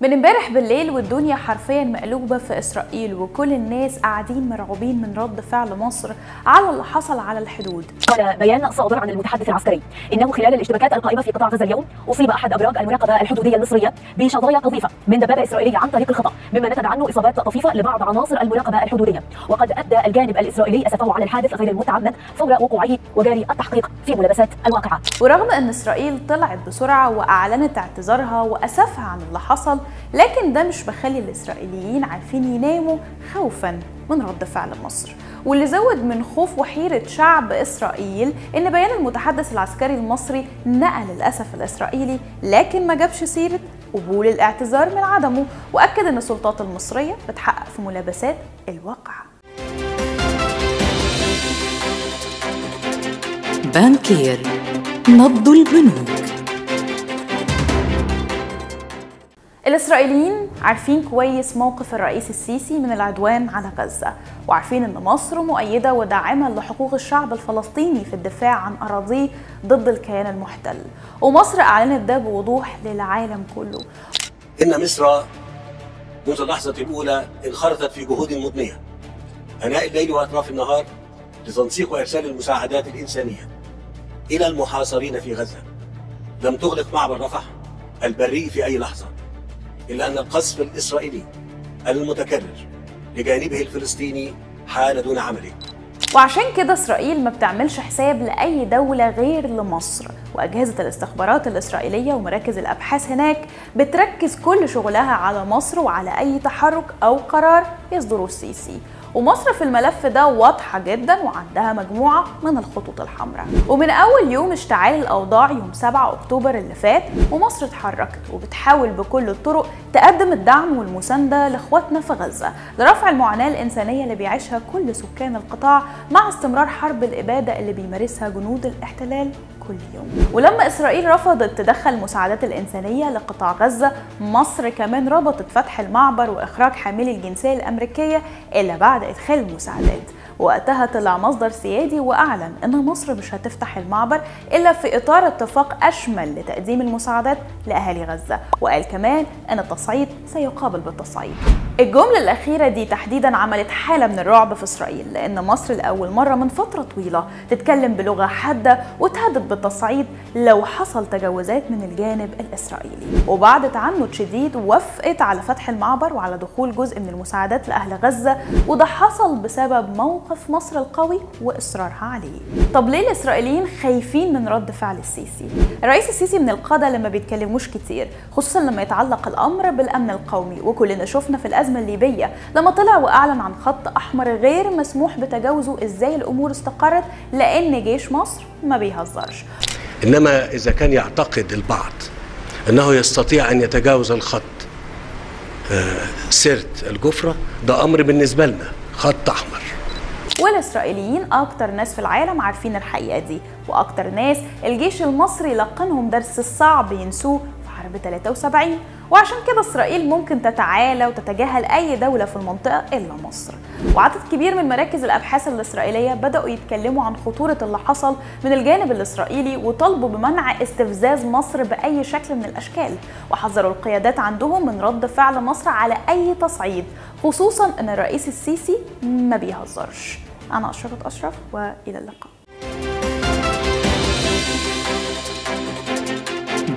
من امبارح بالليل والدنيا حرفيا مقلوبة في إسرائيل وكل الناس قاعدين مرعوبين من رد فعل مصر على اللي حصل على الحدود. قال بيان صادر عن المتحدث العسكري إنه خلال الاشتباكات القائمة في قطاع غزة اليوم أصيب أحد أبراج المراقبة الحدودية المصرية بشظايا قذيفة من دبابة إسرائيلية عن طريق الخطأ مما نتج عنه إصابات طفيفة لبعض عناصر المراقبة الحدودية وقد ابدى الجانب الإسرائيلي أسفه على الحادث غير المتعمد فور وقوعه وجاري التحقيق في ملابسات الواقعة. ورغم أن إسرائيل طلعت بسرعة وأعلنت اعتذارها وأسفها عن اللي حصل لكن ده مش مخلي الإسرائيليين عارفين يناموا خوفا من رد فعل مصر. واللي زود من خوف وحيرة شعب إسرائيل إن بيان المتحدث العسكري المصري نقل الأسف الإسرائيلي لكن ما جابش سيرة قبول الاعتذار من عدمه وأكد إن السلطات المصرية بتحقق في ملابسات الواقع بانكير نبض البنوك. الإسرائيليين عارفين كويس موقف الرئيس السيسي من العدوان على غزة وعارفين أن مصر مؤيدة وداعمة لحقوق الشعب الفلسطيني في الدفاع عن أراضيه ضد الكيان المحتل. ومصر أعلنت ده بوضوح للعالم كله. إن مصر منذ اللحظة الأولى انخرطت في جهود مضنية. أناء الليل وأطراف النهار لتنسيق وإرسال المساعدات الإنسانية إلى المحاصرين في غزة. لم تغلق معبر رفح البري في أي لحظة. إلا أن القصف الإسرائيلي المتكرر لجانبه الفلسطيني حال دون عمله. وعشان كده إسرائيل ما بتعملش حساب لأي دولة غير لمصر. وأجهزة الاستخبارات الإسرائيلية ومراكز الأبحاث هناك بتركز كل شغلها على مصر وعلى أي تحرك أو قرار يصدره السيسي. ومصر في الملف ده واضحة جدا وعندها مجموعة من الخطوط الحمراء. ومن أول يوم اشتعال الأوضاع يوم 7 أكتوبر اللي فات ومصر اتحركت وبتحاول بكل الطرق تقدم الدعم والمساندة لإخواتنا في غزة. لرفع المعاناة الإنسانية اللي بيعيشها كل سكان القطاع مع استمرار حرب الإبادة اللي بيمارسها جنود الاحتلال. كل يوم. ولما إسرائيل رفضت تدخل المساعدات الإنسانية لقطاع غزة مصر كمان ربطت فتح المعبر وإخراج حاملي الجنسية الأمريكية إلا بعد إدخال المساعدات. وقتها طلع مصدر سيادي وأعلن إن مصر مش هتفتح المعبر إلا في إطار اتفاق أشمل لتقديم المساعدات لأهالي غزة. وقال كمان إن التصعيد سيقابل بالتصعيد. الجملة الأخيرة دي تحديدا عملت حالة من الرعب في إسرائيل لأن مصر لأول مرة من فترة طويلة تتكلم بلغة حادة وتهدد بالتصعيد لو حصل تجاوزات من الجانب الإسرائيلي. وبعد تعنت شديد وافقت على فتح المعبر وعلى دخول جزء من المساعدات لأهل غزة وده حصل بسبب موقف مصر القوي وإصرارها عليه. طب ليه الإسرائيليين خايفين من رد فعل السيسي؟ الرئيس السيسي من القادة لما بيتكلموش كتير خصوصا لما يتعلق الأمر بالأمن القومي وكلنا شفنا في الأزمة الليبية لما طلع وأعلن عن خط أحمر غير مسموح بتجاوزه إزاي الأمور استقرت لأن جيش مصر ما بيهزرش. إنما إذا كان يعتقد البعض أنه يستطيع أن يتجاوز الخط سرت الجفرة ده أمر بالنسبة لنا خط أحمر. والإسرائيليين أكتر ناس في العالم عارفين الحقيقة دي وأكتر ناس الجيش المصري لقنهم درس الصعب ينسوه في حرب 73 وعشان كده إسرائيل ممكن تتعالى وتتجاهل أي دولة في المنطقة إلا مصر. وعدد كبير من مراكز الأبحاث الإسرائيلية بدأوا يتكلموا عن خطورة اللي حصل من الجانب الإسرائيلي وطالبوا بمنع استفزاز مصر بأي شكل من الأشكال. وحذروا القيادات عندهم من رد فعل مصر على أي تصعيد خصوصا إن الرئيس السيسي ما بيهزرش. أنا اشرفت أشرف وإلى اللقاء.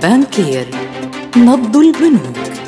بانكير نبض البنوك.